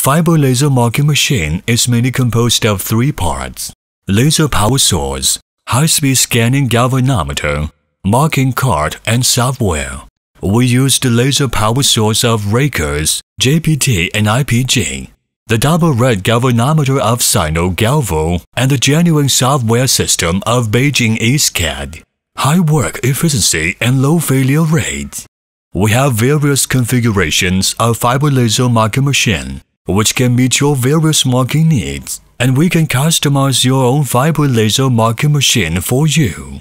Fiber laser marking machine is mainly composed of three parts. Laser power source, high-speed scanning galvanometer, marking card, and software. We use the laser power source of Raycus, JPT, and IPG, the double red galvanometer of Sino Galvo, and the genuine software system of Beijing EzCad. High work efficiency and low failure rate. We have various configurations of fiber laser marking machine, which can meet your various marking needs, and we can customize your own fiber laser marking machine for you.